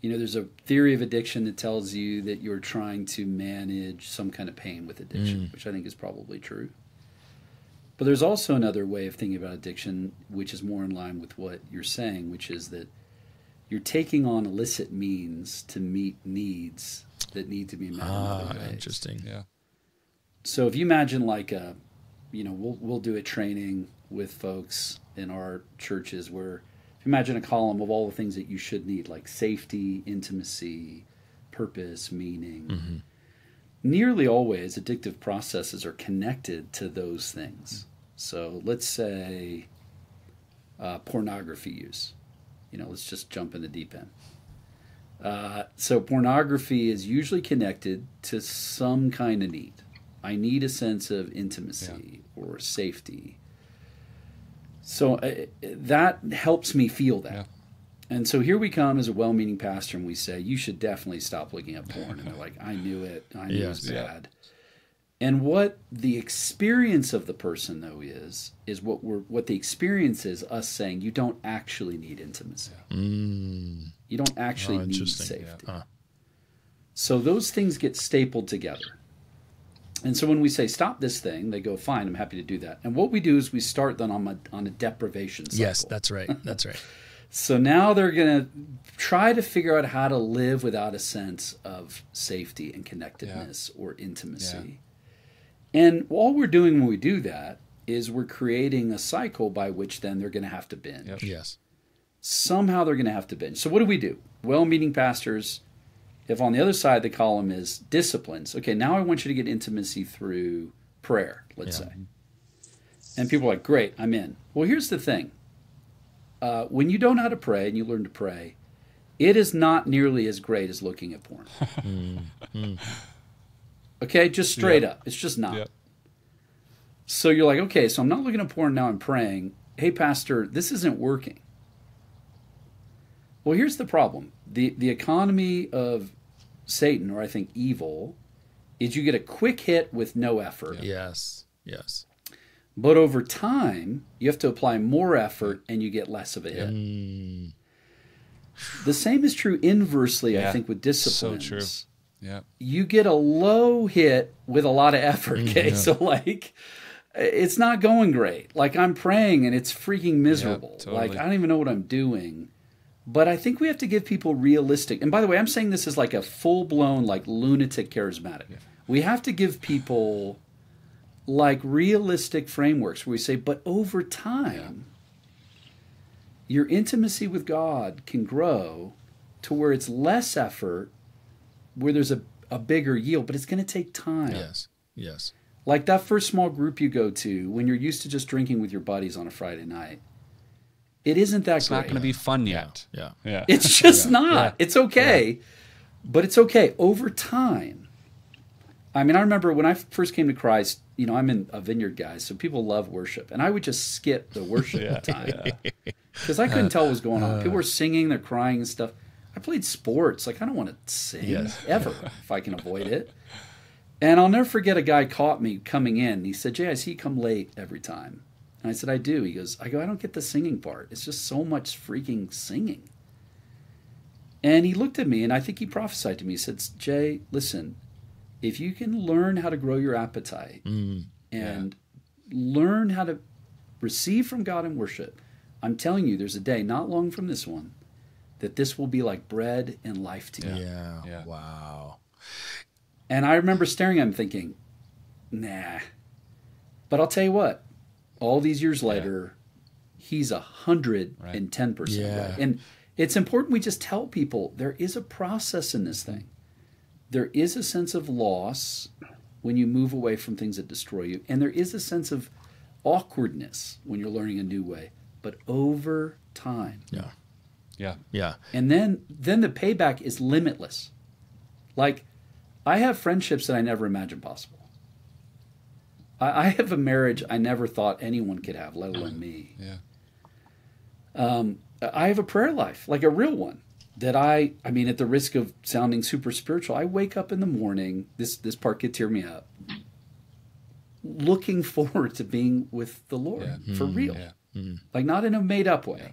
you know, there's a theory of addiction that tells you that you're trying to manage some kind of pain with addiction, which I think is probably true. But there's also another way of thinking about addiction, which is more in line with what you're saying, which is that you're taking on illicit means to meet needs that need to be met in Ah, other ways. interesting. Yeah. So if you imagine like a, you know, we'll we'll do a training with folks in our churches where if you imagine a column of all the things that you should need, like safety, intimacy, purpose, meaning. Nearly always addictive processes are connected to those things. So let's say uh, pornography use. You know, let's just jump in the deep end. Uh, so pornography is usually connected to some kind of need. I need a sense of intimacy or safety. So uh, that helps me feel that. Yeah. And so here we come as a well-meaning pastor, and we say you should definitely stop looking at porn. And they're like, "I knew it. I knew it was Yes. Yeah. bad." And what the experience of the person though is is what we're what the experience is us saying you don't actually need intimacy. You don't actually Oh, need safety. So those things get stapled together. And so when we say stop this thing, they go, fine, I'm happy to do that. And what we do is we start then on a, on a deprivation cycle. Yes, that's right. That's right. So now they're going to try to figure out how to live without a sense of safety and connectedness or intimacy. And all we're doing when we do that is we're creating a cycle by which then they're going to have to binge. Yep. yes. Somehow they're going to have to binge. So what do we do? Well meaning pastors, if on the other side of the column is disciplines, okay, now I want you to get intimacy through prayer, let's Yeah. say. And people are like, great, I'm in. Well, here's the thing uh, when you don't know how to pray and you learn to pray, it is not nearly as great as looking at porn. okay, just straight up. It's just not. Yep. So you're like, okay, so I'm not looking at porn now, I'm praying. Hey, Pastor, this isn't working. Well, here's the problem the, the economy of Satan, or I think evil, is you get a quick hit with no effort. Yes. Yes. But over time, you have to apply more effort and you get less of a hit. Mm. The same is true inversely, I think, with so disciplines. true. Yeah. You get a low hit with a lot of effort. Mm, Okay. So, like, it's not going great. Like, I'm praying and it's freaking miserable. totally. Like, I don't even know what I'm doing. But I think we have to give people realistic. And by the way, I'm saying this is like a full blown, like, lunatic charismatic. We have to give people like realistic frameworks where we say, but over time, your intimacy with God can grow to where it's less effort, where there's a, a bigger yield, but it's going to take time. Yes. Yes. Like that first small group you go to when you're used to just drinking with your buddies on a Friday night. It isn't that It's great. not going to be fun yet. Yeah. Yeah. It's just not. It's okay. But it's okay. Over time, I mean, I remember when I first came to Christ, you know, I'm in a vineyard guy, so people love worship. And I would just skip the worship time because I couldn't tell what was going on. People were uh. singing, they're crying and stuff. I played sports. Like, I don't want to sing Yes. ever if I can avoid it. And I'll never forget a guy caught me coming in. He said, Jay, I see you come late every time. And I said, I do. He goes, I go, I don't get the singing part. It's just so much freaking singing. And he looked at me and I think he prophesied to me. He said, Jay, listen, if you can learn how to grow your appetite mm, and learn how to receive from God in worship, I'm telling you, there's a day not long from this one that this will be like bread and life to you. Yeah. Yeah. Wow. And I remember staring at him thinking, nah. But I'll tell you what, all these years later, he's a hundred and ten percent Yeah. right. And it's important we just tell people there is a process in this thing. There is a sense of loss when you move away from things that destroy you, and there is a sense of awkwardness when you're learning a new way. But over time, Yeah. Yeah. Yeah. and then then the payback is limitless like i have friendships that i never imagined possible i, I have a marriage i never thought anyone could have let alone me Yeah. Um, i have a prayer life like a real one that i i mean at the risk of sounding super spiritual i wake up in the morning this this part could tear me up looking forward to being with the lord for mm, real Yeah. Mm. like not in a made up way.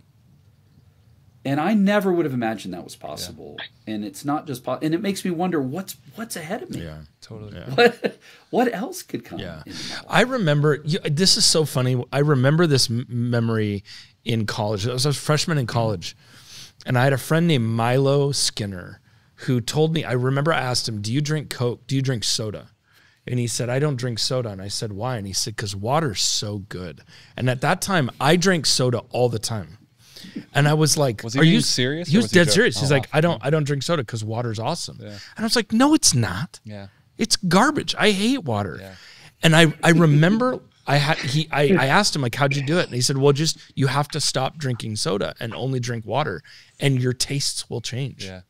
And I never would have imagined that was possible. And it's not just po- and it makes me wonder what's what's ahead of me. Yeah. Totally. What what else could come? Yeah. in my life? I remember, you- this is so funny. I remember this m- memory in college. I was a freshman in college, and I had a friend named Milo Skinner who told me, I remember I asked him, Do you drink Coke? Do you drink soda? And he said, I don't drink soda. And I said, Why? And he said, Because water's so good. And at that time, I drank soda all the time. And I was like, Was he Are you serious, He was, was dead joking? serious. He's Oh, like. I don't, I don't drink soda because water's awesome. Yeah. And I was like, No, it's not. Yeah. It's garbage. I hate water. Yeah. And I, I remember I had he I, I asked him like how'd you do it? And he said, Well just you have to stop drinking soda and only drink water and your tastes will change. Yeah.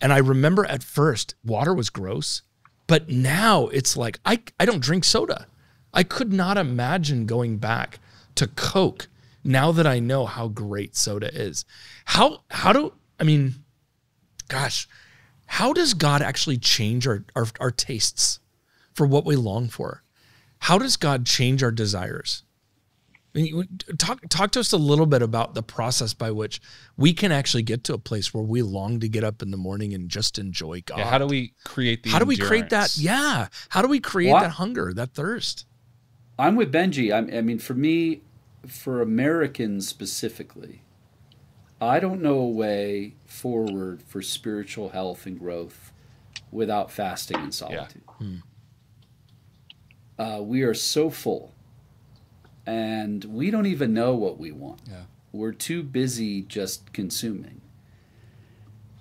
And I remember at first water was gross, but now it's like I I don't drink soda. I could not imagine going back to Coke now that I know how great soda is. How how do I mean gosh, how does God actually change our, our, our tastes for what we long for? How does God change our desires? I mean, talk talk to us a little bit about the process by which we can actually get to a place where we long to get up in the morning and just enjoy God. Yeah. How do we create the How do we create that? Yeah. How do we create Well, that hunger, that thirst? I'm with Benji. I, I mean, for me, for Americans specifically, I don't know a way forward for spiritual health and growth without fasting and solitude. Uh, we are so full, and we don't even know what we want. Yeah. We're too busy just consuming.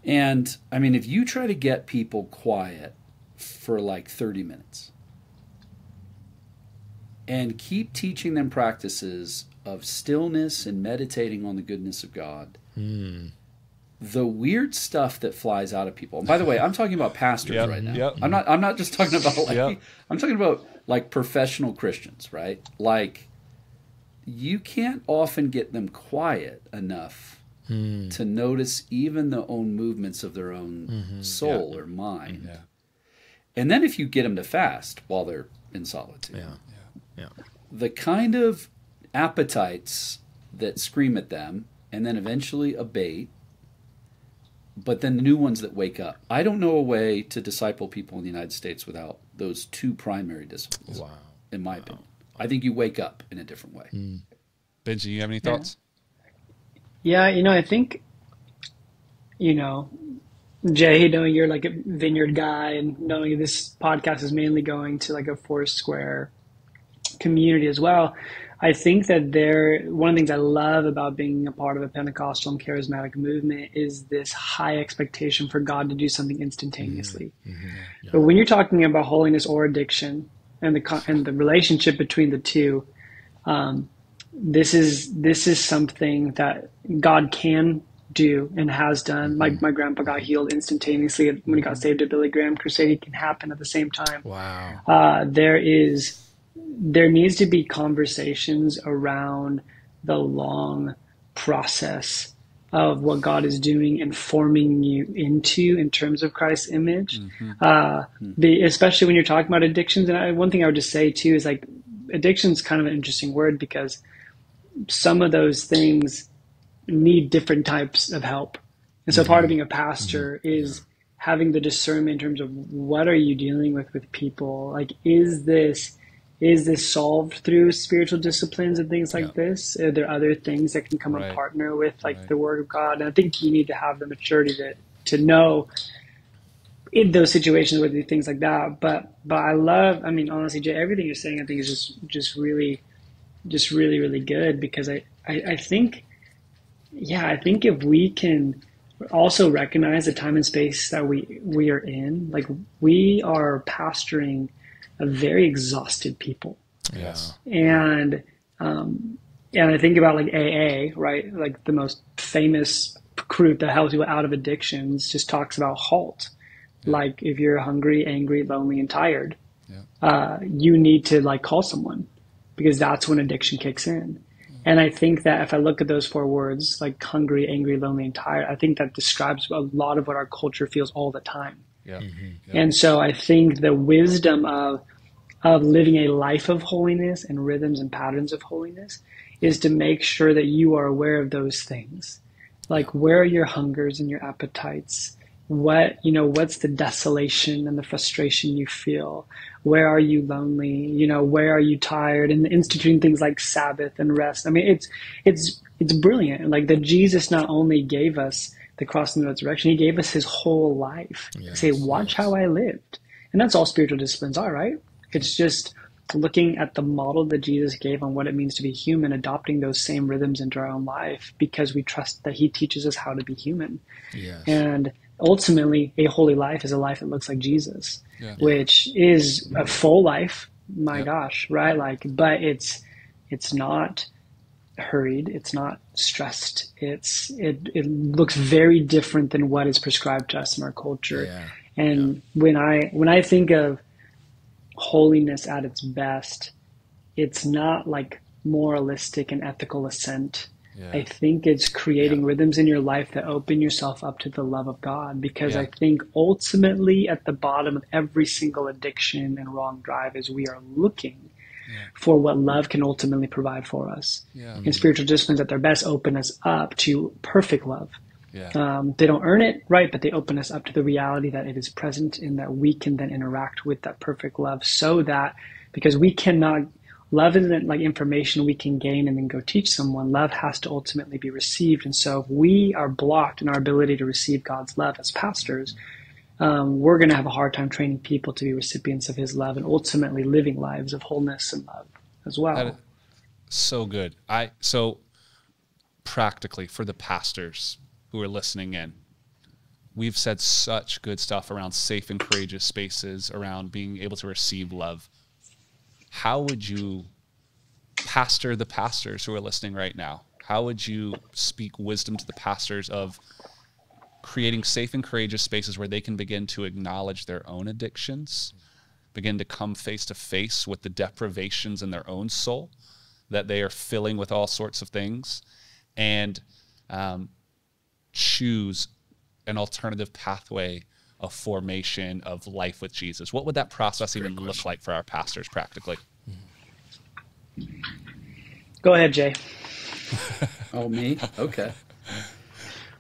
And I mean, if you try to get people quiet for like 30 minutes, and keep teaching them practices of stillness and meditating on the goodness of God. Hmm. The weird stuff that flies out of people. And by the way, I'm talking about pastors Yep, right now. yep. I'm not I'm not just talking about like Yep. I'm talking about like professional Christians, right? Like you can't often get them quiet enough hmm. to notice even the own movements of their own mm-hmm. soul or mind. Yeah. And then if you get them to fast while they're in solitude, Yeah. Yeah. the kind of appetites that scream at them and then eventually abate, but then the new ones that wake up. I don't know a way to disciple people in the United States without those two primary disciplines, Wow. in my opinion. I think you wake up in a different way. Hmm. Benji, you have any thoughts? Yeah, you know, I think, you know, Jay, knowing you're like a vineyard guy and knowing this podcast is mainly going to like a Foursquare community as well, I think that there, one of the things I love about being a part of a Pentecostal and charismatic movement is this high expectation for God to do something instantaneously. But when you're talking about holiness or addiction and the, and the relationship between the two, um, this is this is something that God can do and has done. My my grandpa got healed instantaneously when he got saved at Billy Graham crusade. It can happen at the same time. Wow. Uh, there is there needs to be conversations around the long process of what God is doing and forming you into in terms of Christ's image. Mm-hmm. Uh, the, especially when you're talking about addictions. And I, one thing I would just say too is like addiction is kind of an interesting word because some of those things need different types of help. And so mm-hmm. part of being a pastor mm-hmm. is having the discernment in terms of what are you dealing with with people? Like, is this is this solved through spiritual disciplines and things like this? Are there other things that can come Right. and partner with like Right. the Word of God? And I think you need to have the maturity to to know in those situations where do things like that. But but I love, I mean, honestly, Jay, everything you're saying, I think is just just really, just really really good because I I, I think, yeah, I think if we can also recognize the time and space that we we are in, like we are pastoring a very exhausted people Yes. and um, and I think about like AA, right? Like the most famous group that helps people out of addictions just talks about halt. Like if you're hungry, angry, lonely, and tired, uh, you need to like call someone because that's when addiction kicks in. And I think that if I look at those four words, like hungry, angry, lonely, and tired, I think that describes a lot of what our culture feels all the time. Yeah. Mm-hmm. And so I think the wisdom of of living a life of holiness and rhythms and patterns of holiness is to make sure that you are aware of those things. Like where are your hungers and your appetites? What, you know, what's the desolation and the frustration you feel? Where are you lonely? You know, where are you tired? And instituting things like Sabbath and rest. I mean, it's it's it's brilliant. Like that Jesus not only gave us the cross and the resurrection. He gave us his whole life. Yes, Say, watch how I lived. And that's all spiritual disciplines are, right? It's just looking at the model that Jesus gave on what it means to be human, adopting those same rhythms into our own life because we trust that he teaches us how to be human. Yes. And ultimately, a holy life is a life that looks like Jesus, Yeah. which is a full life. My gosh, right? Like, but it's it's not hurried. It's not stressed. It's it it looks very different than what is prescribed to us in our culture. Yeah. And when I when I think of holiness at its best, it's not like moralistic and ethical ascent. Yeah. I think it's creating rhythms in your life that open yourself up to the love of God because Yeah. I think ultimately at the bottom of every single addiction and wrong drive is we are looking for what love can ultimately provide for us. Yeah. And spiritual disciplines at their best open us up to perfect love. Yeah. Um, they don't earn it, right? But they open us up to the reality that it is present and that we can then interact with that perfect love so that because we cannot, love isn't like information we can gain and then go teach someone. Love has to ultimately be received. And so if we are blocked in our ability to receive God's love as pastors, um, we're going to have a hard time training people to be recipients of his love and ultimately living lives of wholeness and love as well. So good. I so practically for the pastors who are listening in, we've said such good stuff around safe and courageous spaces, around being able to receive love. How would you pastor the pastors who are listening right now? How would you speak wisdom to the pastors of creating safe and courageous spaces where they can begin to acknowledge their own addictions, begin to come face to face with the deprivations in their own soul that they are filling with all sorts of things, and um, choose an alternative pathway of formation of life with Jesus? What would that process even look like for our pastors practically? Go ahead, Jay. Oh, me? Okay.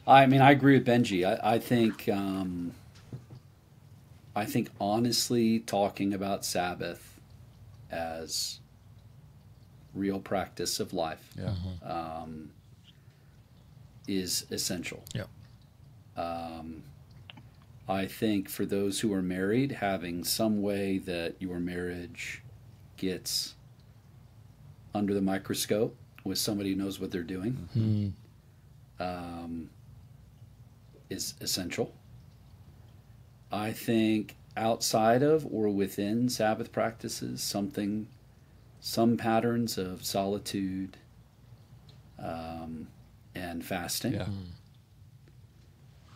I mean, I agree with Benji. I, I think, um, I think honestly, talking about Sabbath as real practice of life Yeah. um, is essential. Yeah. Um, I think for those who are married, having some way that your marriage gets under the microscope with somebody who knows what they're doing um, is essential. I think outside of or within Sabbath practices, something, some patterns of solitude um, and fasting. Yeah.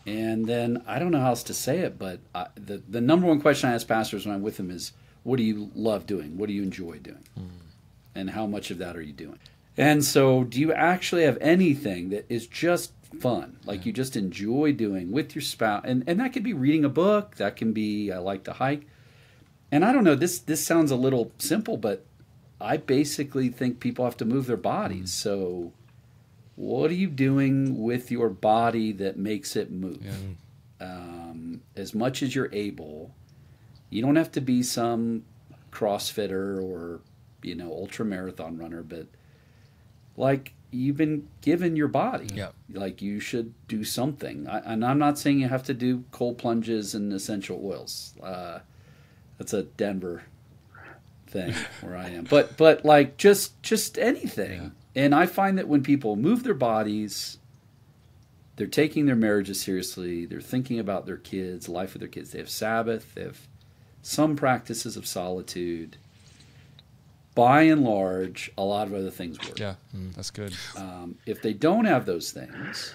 And then I don't know how else to say it, but I, the the number one question I ask pastors when I'm with them is, "What do you love doing? What do you enjoy doing? And how much of that are you doing?" And so, do you actually have anything that is just fun, like you just enjoy doing with your spouse? And and that could be reading a book. That can be I like to hike. And I don't know. This this sounds a little simple, but I basically think people have to move their bodies. So what are you doing with your body that makes it move um, as much as you're able you don't have to be some crossfitter or you know ultra marathon runner but like you've been given your body Yeah. like you should do something I, and i'm not saying you have to do cold plunges and essential oils uh, that's a denver thing where I am. But but like just just anything. And I find that when people move their bodies, they're taking their marriages seriously. They're thinking about their kids, life with their kids. They have Sabbath. They have some practices of solitude. By and large, a lot of other things work. Yeah, that's good. Um, if they don't have those things,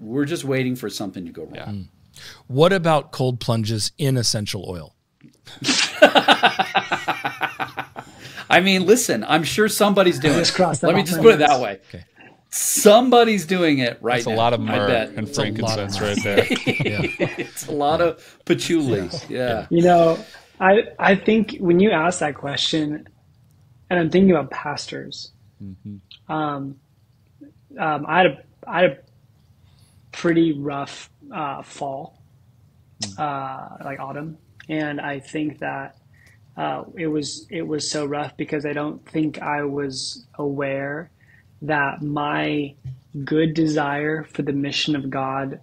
we're just waiting for something to go wrong. Yeah. What about cold plunges in essential oil? I mean, listen, I'm sure somebody's doing Just it. cross Let me just put it that way. Okay. Somebody's doing it right That's a lot of I myrrh bet. and It's a lot of frankincense right there. Yeah. It's a lot of patchouli. Yeah. You know, I I think when you ask that question, and I'm thinking about pastors. Um, um, I had a I had a pretty rough uh, fall, uh, like autumn, and I think that uh, it was it was so rough because I don't think I was aware that my good desire for the mission of God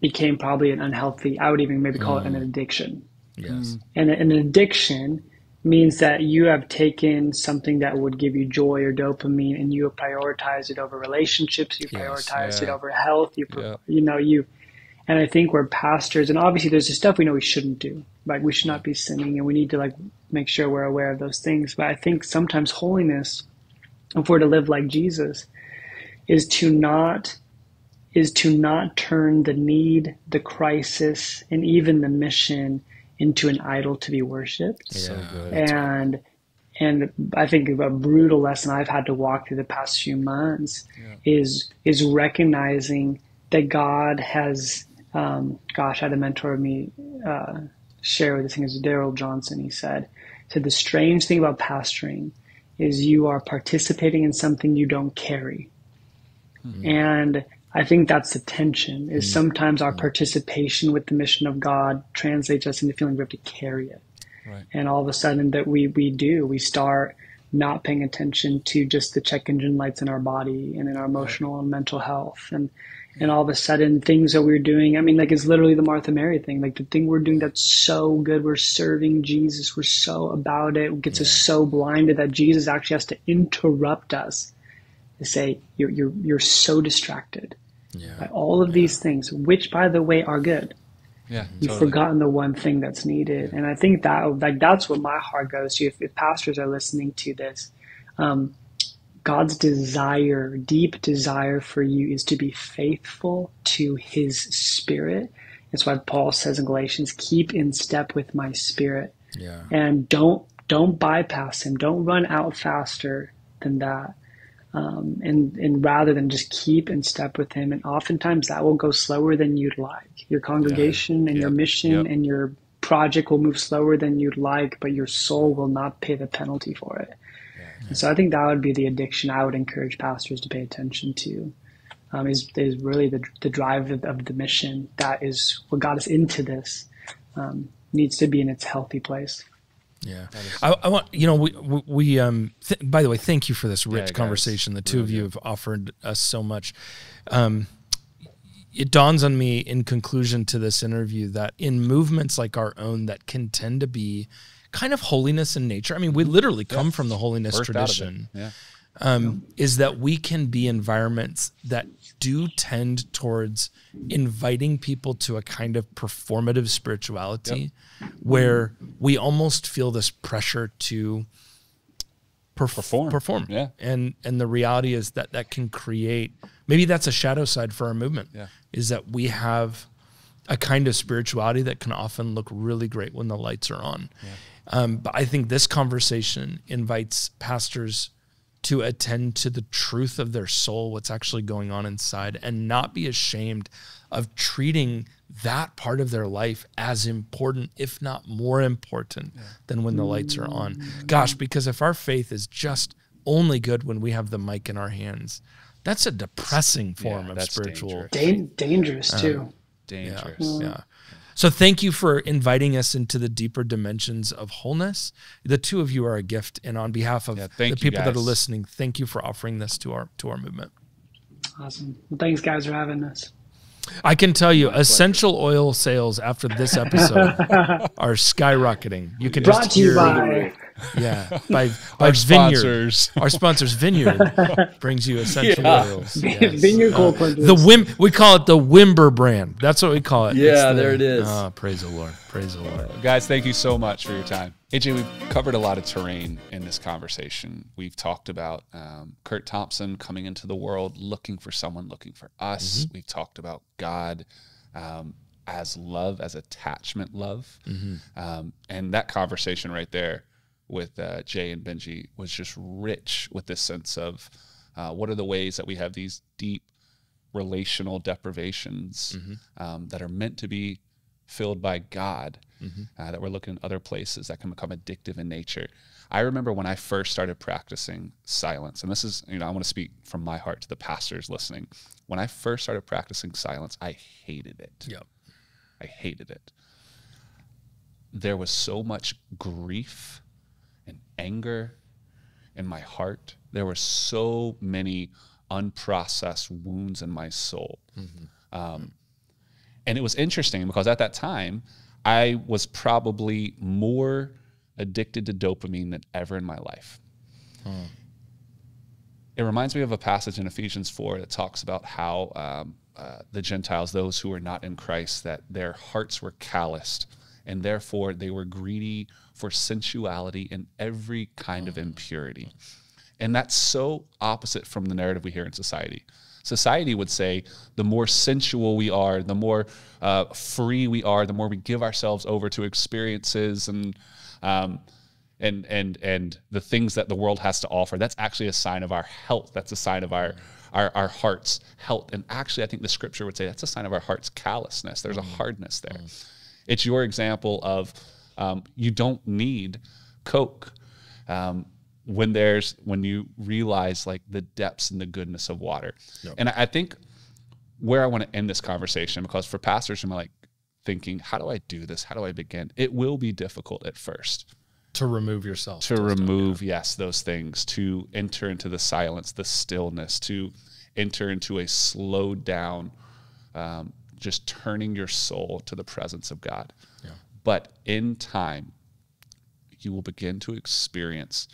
became probably an unhealthy, I would even maybe call it an addiction. Yes. And an addiction means that you have taken something that would give you joy or dopamine and you have prioritized it over relationships, you prioritized it yeah. over health, you, Yeah. you know, you, and I think we're pastors, and obviously there's the stuff we know we shouldn't do. Like we should not be sinning, and we need to like make sure we're aware of those things. But I think sometimes holiness, if we're to live like Jesus, is to not is to not turn the need, the crisis, and even the mission into an idol to be worshipped So good. and and I think a brutal lesson I've had to walk through the past few months is is recognizing that God has. Um, gosh, I had a mentor of me uh, share with this thing is Daryl Johnson. He said, said the strange thing about pastoring is you are participating in something you don't carry, and I think that's the tension. Is mm. sometimes our mm. participation with the mission of God translates us into feeling we have to carry it. Right. and all of a sudden that we we do we start not paying attention to just the check engine lights in our body and in our emotional and mental health. And and all of a sudden things that we're doing i mean like it's literally the martha mary thing. Like the thing we're doing that's so good we're serving jesus we're so about it, it gets us so blinded that jesus actually has to interrupt us to say you're you're you're so distracted Yeah. by all of these things which by the way are good Yeah. you've totally. forgotten the one thing that's needed and i think that like that's what my heart goes to if, if pastors are listening to this um, god's desire deep desire for you is to be faithful to his spirit that's why paul says in galatians keep in step with my spirit Yeah. and don't don't bypass him don't run out faster than that um, and and rather than just keep in step with him and oftentimes that will go slower than you'd like. Your congregation and your mission Yep. and your project will move slower than you'd like but your soul will not pay the penalty for it. And so i think that would be the addiction i would encourage pastors to pay attention to um, is, is really the, the drive of, of the mission that is what got us into this um, needs to be in its healthy place Yeah, I, I want you know we we, we um. Th- by the way, thank you for this rich guys, conversation. The two really of you have offered us so much. Um, it dawns on me in conclusion to this interview that in movements like our own that can tend to be kind of holiness in nature. I mean, we literally come from the holiness Birthed out of it. tradition. Yeah. um, is that we can be environments that do tend towards inviting people to a kind of performative spirituality where we almost feel this pressure to perf- Perform. perform Yeah. and and the reality is that that can create maybe that's a shadow side for our movement Yeah. is that we have a kind of spirituality that can often look really great when the lights are on um, but I think this conversation invites pastors to attend to the truth of their soul, what's actually going on inside, and not be ashamed of treating that part of their life as important, if not more important, than when the lights are on. Mm. Gosh, because if our faith is just only good when we have the mic in our hands, that's a depressing form of spiritual. dangerous. Dan- dangerous uh, too Dangerous. Yeah. Mm. So thank you for inviting us into the deeper dimensions of wholeness. The two of you are a gift, and on behalf of Yeah, the thank you, people that are listening, thank you for offering this to our to our movement. awesome well, thanks guys for having us I can tell you, essential oil sales after this episode are skyrocketing. You can brought just to you hear, by yeah, by by Our Vineyard. sponsors. Our sponsors, Vineyard, brings you essential Yeah. oils. Yes. Vineyard uh, Cold Plungers. The Wim, we call it the Wimber brand. That's what we call it. Yeah, the- there it is. Oh, praise the Lord. Praise the Lord. Guys, thank you so much for your time. AJ, we've covered a lot of terrain in this conversation. We've talked about um, Curt Thompson coming into the world looking for someone looking for us. We've talked about God um, as love, as attachment love. Um, and that conversation right there with uh, Jay and Benji was just rich with this sense of uh, what are the ways that we have these deep relational deprivations um, that are meant to be filled by God, uh, that we're looking at other places that can become addictive in nature. I remember when I first started practicing silence, and this is, you know, I want to speak from my heart to the pastors listening. When I first started practicing silence, I hated it. Yep. I hated it. There was so much grief and anger in my heart. There were so many unprocessed wounds in my soul. Um, and it was interesting because at that time, I was probably more addicted to dopamine than ever in my life. It reminds me of a passage in Ephesians 4 that talks about how um, uh, the Gentiles, those who were not in Christ, that their hearts were calloused and therefore they were greedy for sensuality and every kind of impurity. And that's so opposite from the narrative we hear in society. Society would say the more sensual we are, the more uh, free we are, the more we give ourselves over to experiences and um, and and and the things that the world has to offer. That's actually a sign of our health. That's a sign of our our, our heart's health. And actually, I think the scripture would say that's a sign of our heart's callousness. There's a hardness there. It's your example of um, you don't need Coke. Um, when there's when you realize like the depths and the goodness of water. And I, think where I want to end this conversation, because for pastors I'm like thinking, how do I do this? How do I begin? It will be difficult at first to remove yourself. to remove, yes, those things, to enter into the silence, the stillness, to enter into a slowed down, um, just turning your soul to the presence of God. Yeah. But in time, you will begin to experience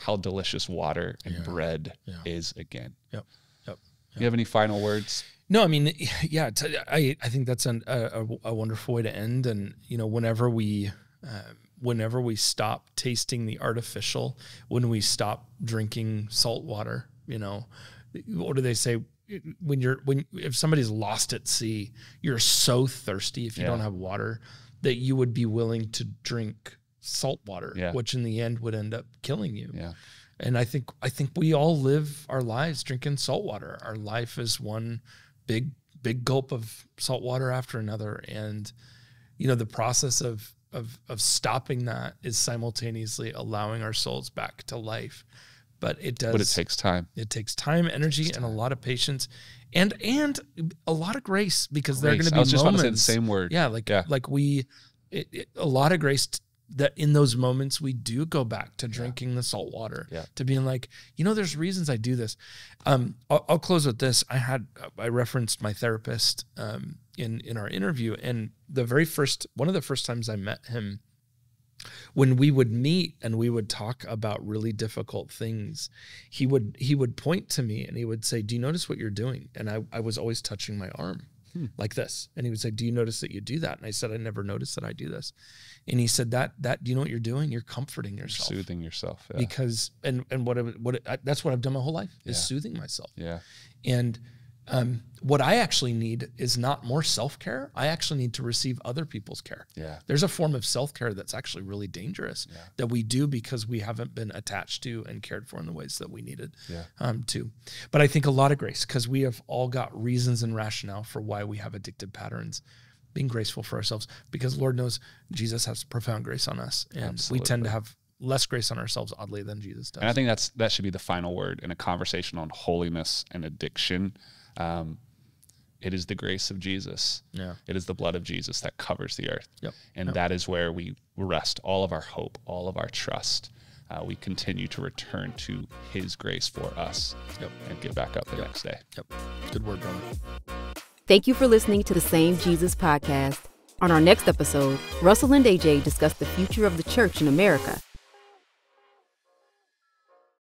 how delicious water and Yeah. bread Yeah. is again. Yep. Yep. You have any final words? No, I mean, yeah, I I think that's an, a, a a wonderful way to end. And you know, whenever we uh, whenever we stop tasting the artificial, when we stop drinking salt water, you know, what do they say? When you're when if somebody's lost at sea, you're so thirsty if you Yeah. don't have water that you would be willing to drink salt water, Yeah. which in the end would end up killing you. Yeah. And I think I think we all live our lives drinking salt water. Our life is one big big gulp of salt water after another, and you know the process of of of stopping that is simultaneously allowing our souls back to life. But it does. But it takes time. it takes time, energy, and a lot of patience, and and a lot of grace because there are going Grace. to I be was just about to moments. say the same word. Yeah, like Yeah. like we, it, it, a lot of grace that in those moments we do go back to drinking the salt water, Yeah. to being like, you know, there's reasons I do this. Um, I'll, I'll close with this. I had I referenced my therapist um, in in our interview, and the very first one of the first times I met him. When we would meet and we would talk about really difficult things, he would he would point to me and he would say, "Do you notice what you're doing?" And I, I was always touching my arm Hmm. like this. And he would say, Do you notice that you do that? And I said, I never noticed that I do this. And he said, That that do you know what you're doing? You're comforting yourself. Soothing yourself. Yeah. Because and and what I, what I, that's what I've done my whole life is soothing myself. yeah. And um, what I actually need is not more self care. I actually need to receive other people's care. Yeah. There's a form of self care that's actually really dangerous that we do because we haven't been attached to and cared for in the ways that we needed Yeah. um, to. But I think a lot of grace because we have all got reasons and rationale for why we have addictive patterns. Being graceful for ourselves because Lord knows Jesus has profound grace on us, and we tend to have less grace on ourselves, oddly, than Jesus does. And I think that's that should be the final word in a conversation on holiness and addiction. Um, it is the grace of Jesus. Yeah. It is the blood of Jesus that covers the earth. Yep. And that is where we rest all of our hope, all of our trust. Uh, we continue to return to His grace for us Yep. and get back up the next day. Yep. Good word, brother. Thank you for listening to the Same Jesus podcast. On our next episode, Russell and AJ discuss the future of the church in America